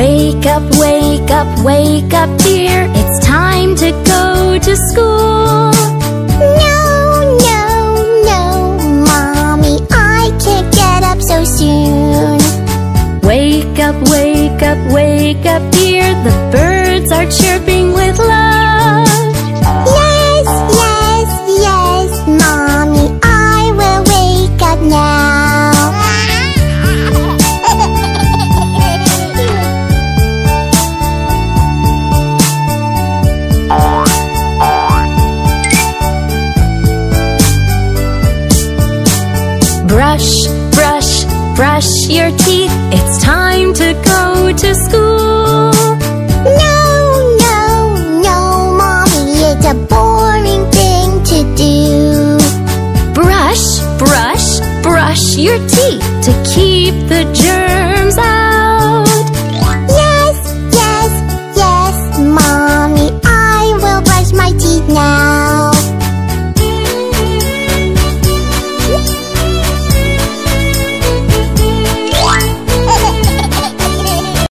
up, wake up, wake up dear. It's time to go to school. No, no, no, Mommy, I can't get up so soon. Wake up, wake up, wake up, dear. The birds are chirping Brush, brush, brush your teeth. It's time to go to school. No, no, no, Mommy, it's a boring thing to do. Brush, brush, brush your teeth to keep the germs.